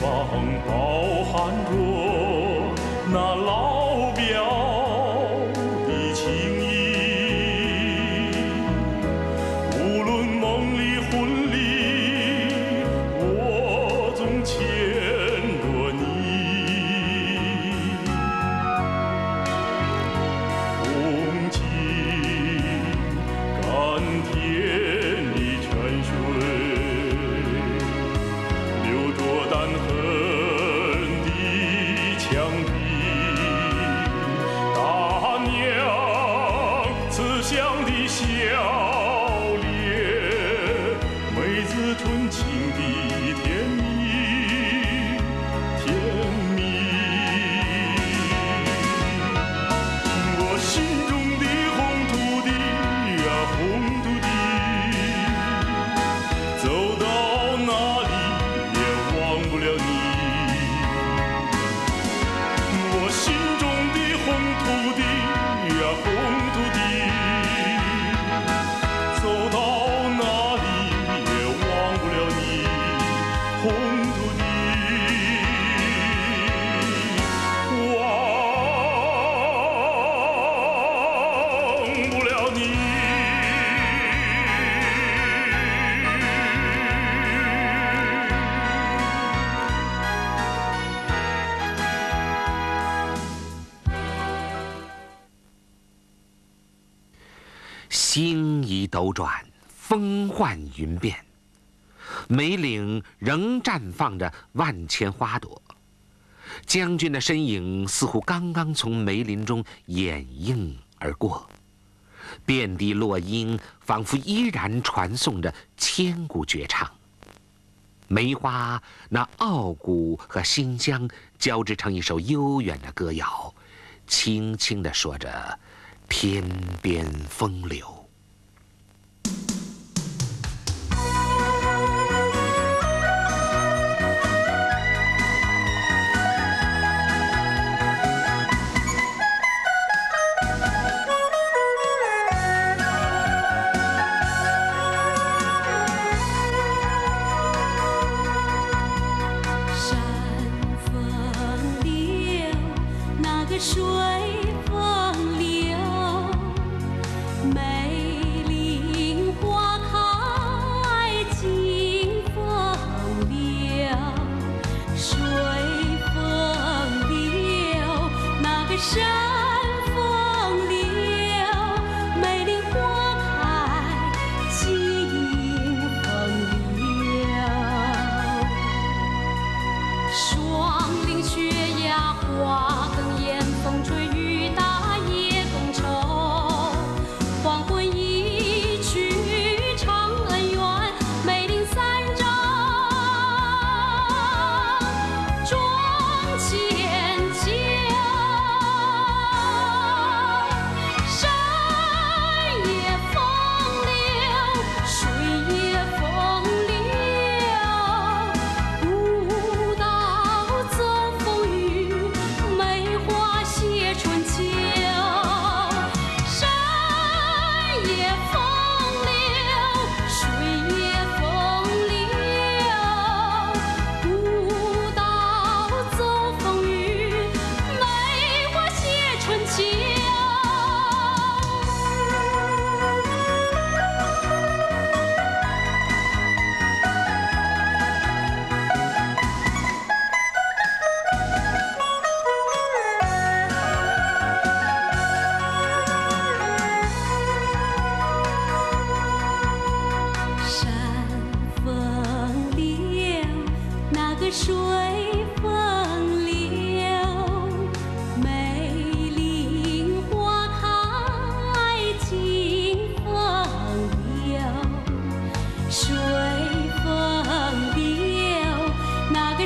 芬芳饱含着那老斗转，风幻云变，梅岭仍绽放着万千花朵。将军的身影似乎刚刚从梅林中掩映而过，遍地落英仿佛依然传颂着千古绝唱。梅花那傲骨和馨香交织成一首悠远的歌谣，轻轻地说着天边风流。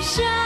生。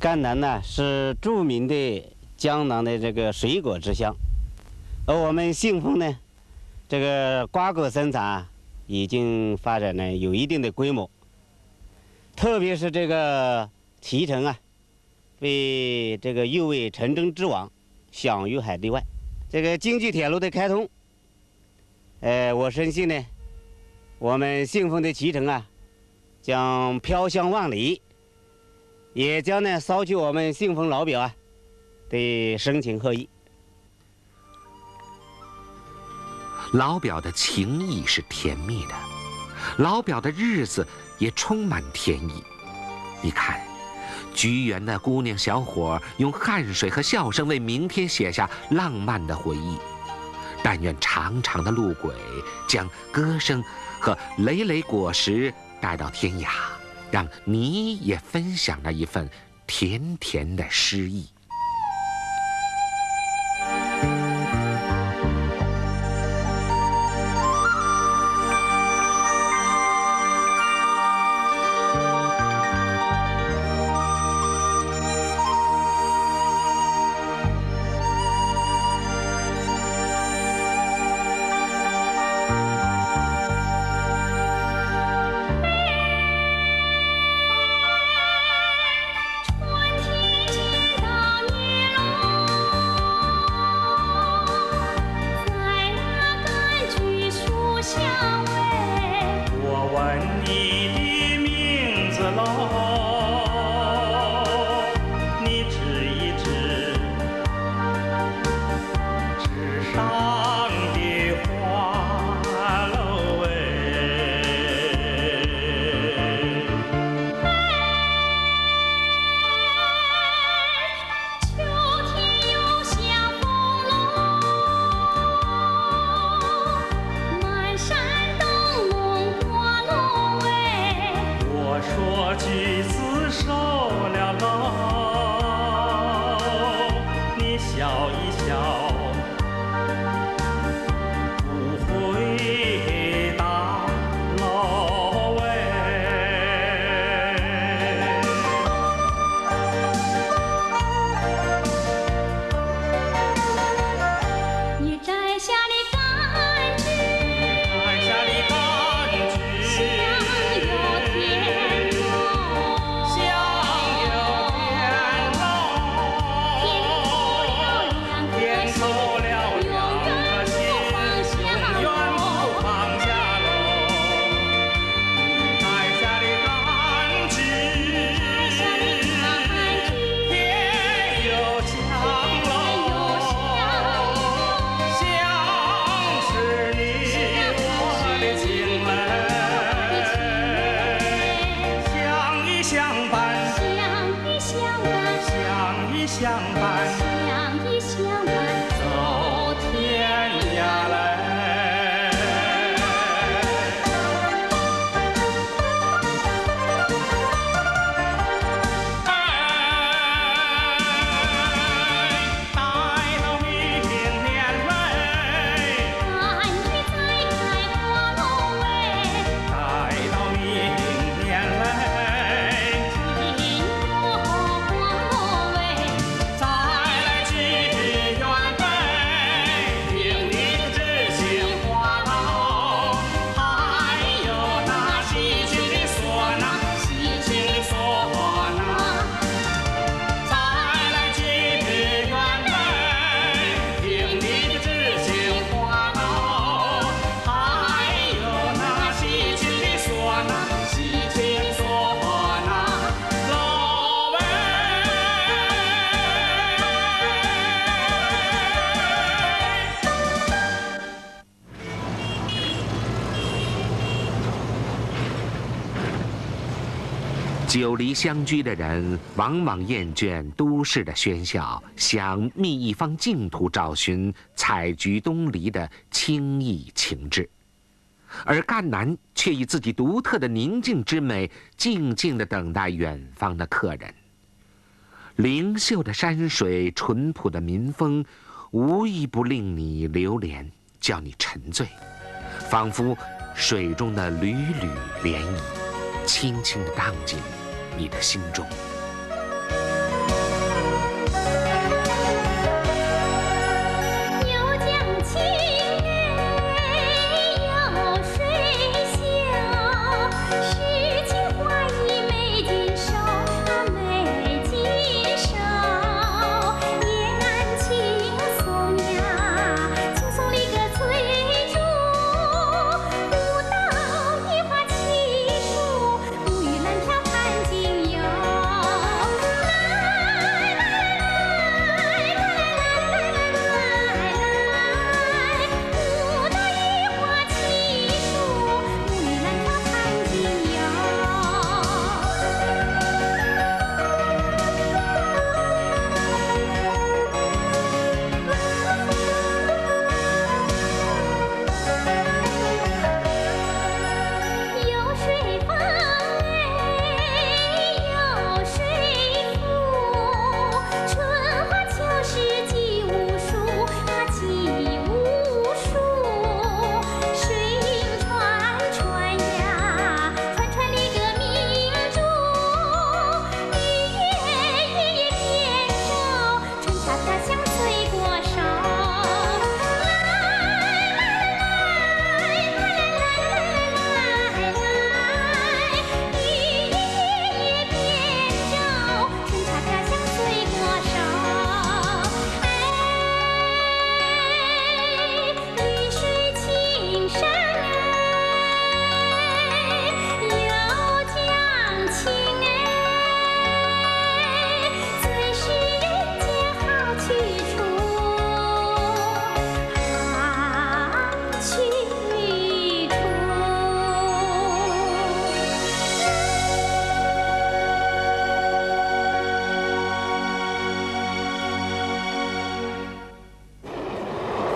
赣南呢是著名的江南的这个水果之乡，而我们信丰呢，这个瓜果生产已经发展呢有一定的规模，特别是这个脐橙啊，被这个誉为城中之王，享誉海内外。这个京济铁路的开通，呃，我深信呢，我们信丰的脐橙啊，将飘香万里。也将呢捎去我们信丰老表啊的深情贺意。老表的情谊是甜蜜的，老表的日子也充满甜意。你看，菊园的姑娘小伙用汗水和笑声为明天写下浪漫的回忆。但愿长长的路轨将歌声和累累果实带到天涯。让你也分享了一份甜甜的诗意。Nó 久离乡居的人，往往厌倦都市的喧嚣，想觅一方净土，找寻采菊东篱的清逸情致；而赣南却以自己独特的宁静之美，静静地等待远方的客人。灵秀的山水，淳朴的民风，无一不令你流连，叫你沉醉，仿佛水中的缕缕涟漪，轻轻地荡进。你的心中。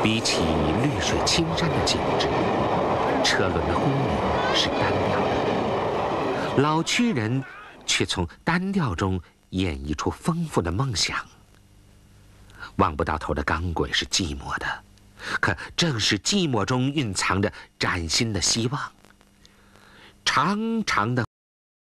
比起绿水青山的景致，车轮的轰鸣是单调的，老区人却从单调中演绎出丰富的梦想。望不到头的钢轨是寂寞的，可正是寂寞中蕴藏着崭新的希望。长长的。